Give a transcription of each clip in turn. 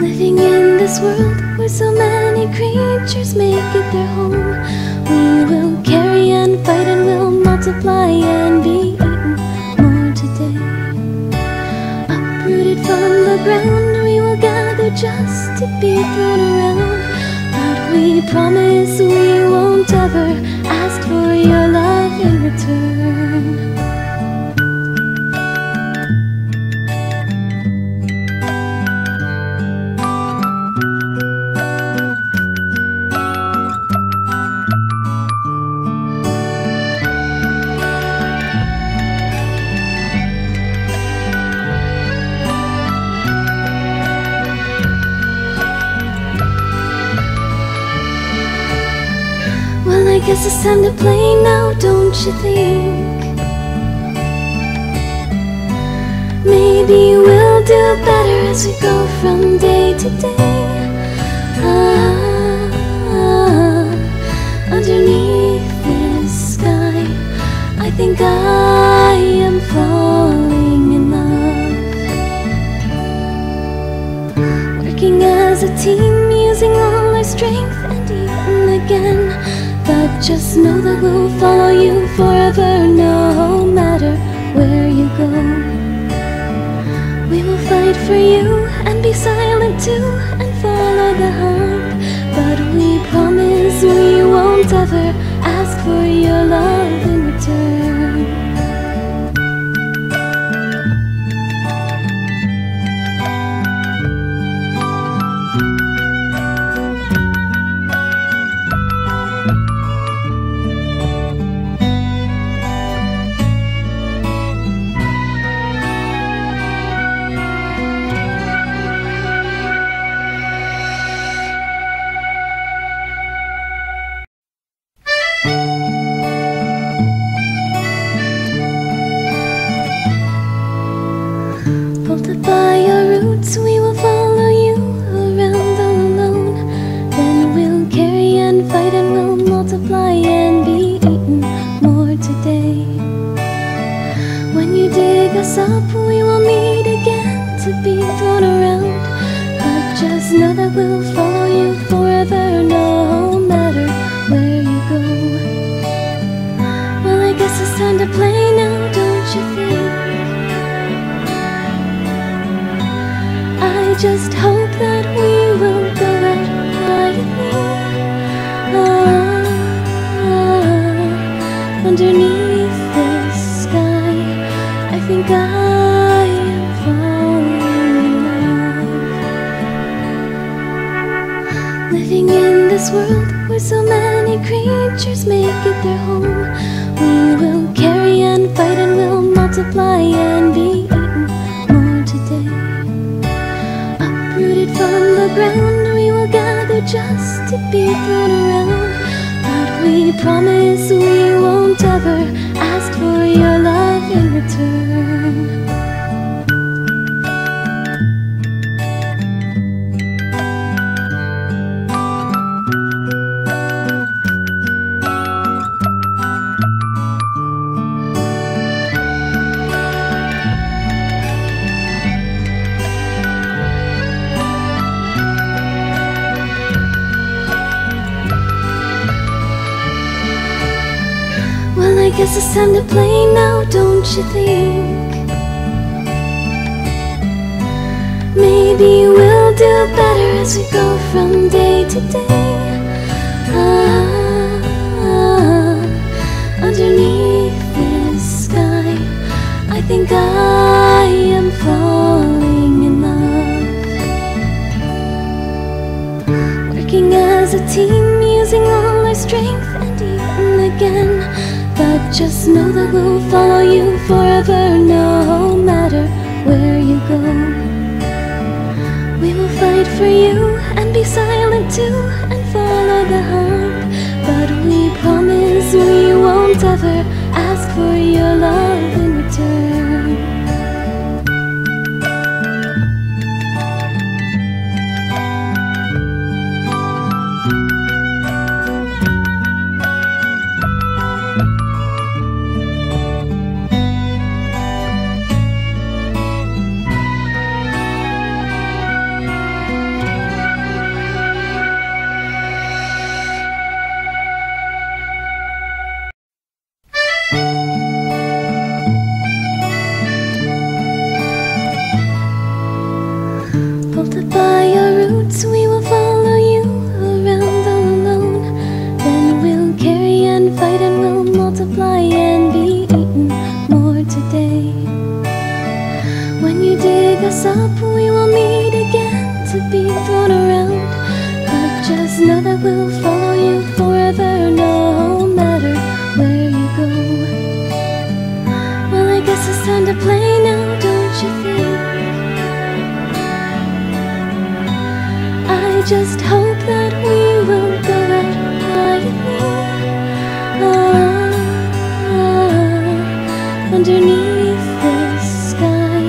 Living in this world where so many creatures make it their home. We will carry and fight and we'll multiply and be eaten more today. Uprooted from the ground we will gather just to be thrown around. But we promise we won't ever ask for your love in return. Play now, don't you think? Maybe we'll do better as we go from day to day. Ah, underneath this sky, I think I am falling in love. Working as a team, using all our strength and even just know that we'll follow you forever, no matter where you go. We will fight for you and be silent too and follow the hunt. But we promise we won't ever ask for your love up, we will meet again to be thrown around. But just know that we'll follow you forever, no matter where you go. Well, I guess it's time to play now, don't you think? I just hope that we will go out quietly. Ah, underneath thrown around. But we promise we won't ever ask for your love in return. Guess it's time to play now, don't you think? Maybe we'll do better as we go from day to day. Ah, underneath this sky, I think I am falling in love. Working as a team, using all our strength and even again. Just know that we'll follow you forever, no matter where you go. We will fight for you and be silent too and follow the hunt. But we promise we won't ever thoughts, we will follow you around all alone. Then we'll carry and fight and we'll multiply and be eaten more today. When you dig us up, we will meet again to be thrown around. But just know that we'll follow you forever, no matter where you go. Well, I guess it's time to play now. Just hope that we will go out quietly. Ah, underneath this sky,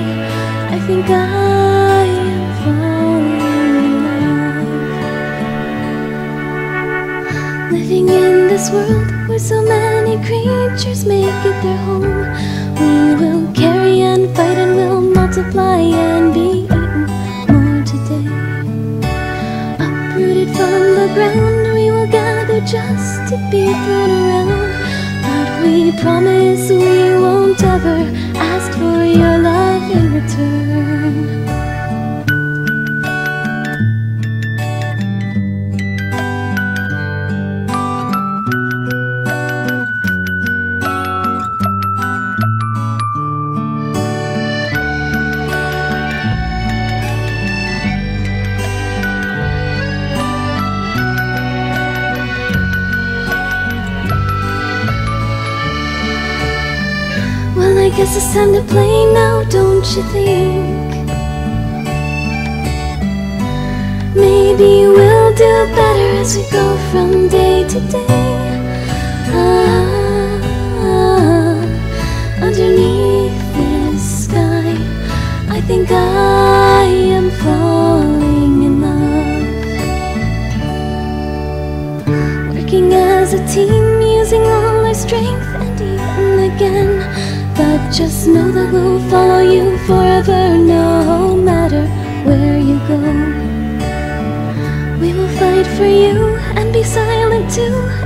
I think I am falling in love. Living in this world where so many creatures make it their home, we will carry and fight and we'll multiply just to be thrown around. But we promise we won't ever ask for your love in return. Guess it's time to play now, don't you think? Maybe we'll do better as we go from day to day. Just know that we'll follow you forever, no matter where you go. We will fight for you and be silent too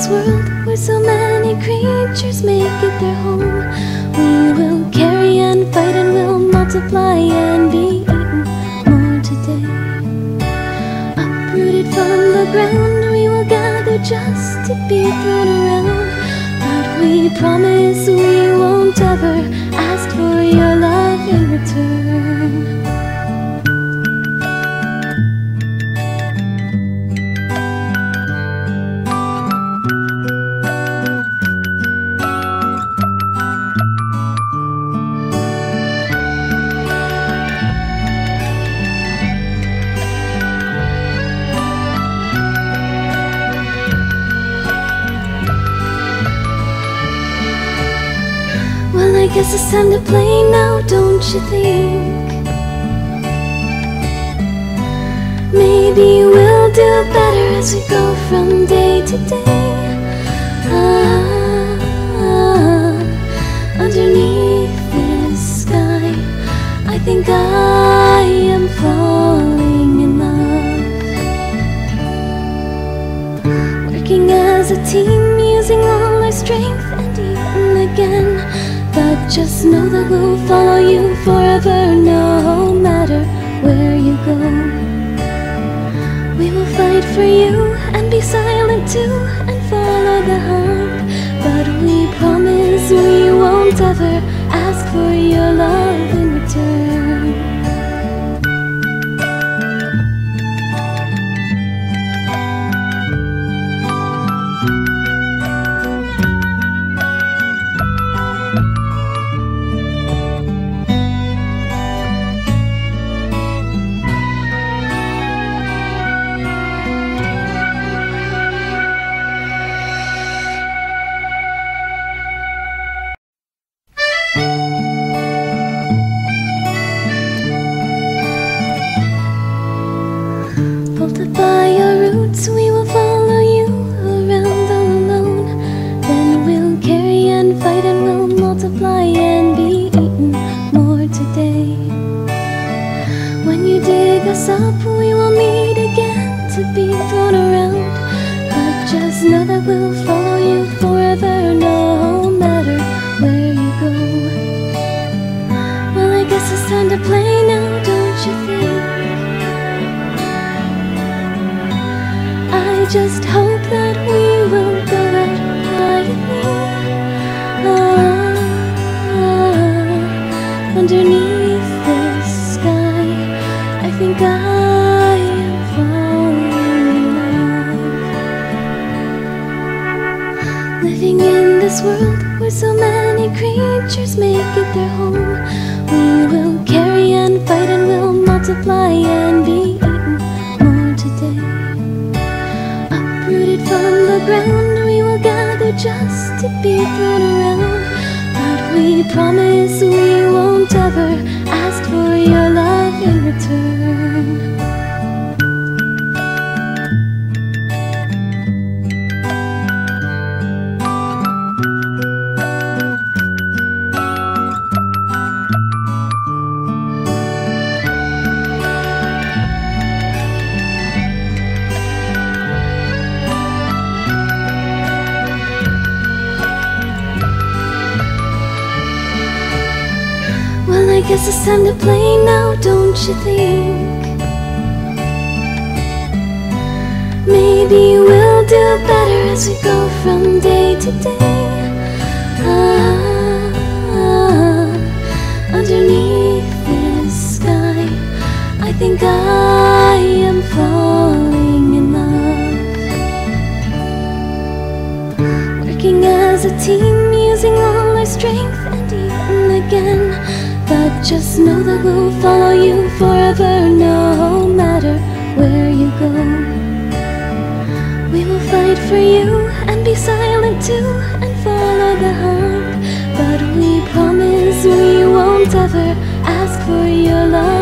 this world where so many creatures make it their home, we will carry and fight and we'll multiply and be eaten more today. Uprooted from the ground, we will gather just to be thrown around. But we promise we won't ever ask for your love play now, don't you think? Maybe we'll do better as we go from day to day. Ah, underneath this sky, I think I am falling in love. Working as a team, using all our strength and even again. Just know that we'll follow you forever, no matter where you go. We will fight for you and be silent too and follow the hope. But we promise we won't ever underneath this sky. I think I am falling in love. Living in this world where so many creatures make it their home, we will carry and fight and we'll multiply and be eaten more today. Uprooted from the ground, we will gather just to be thrown around. We promise we won't ever ask for your love in return. Guess it's time to play now, don't you think? Maybe we'll do better as we go from day to day. Ah, underneath this sky, I think I am falling in love. Working as a team, using all our strength just know that we'll follow you forever, no matter where you go. We will fight for you and be silent too and follow the heart. But we promise we won't ever ask for your love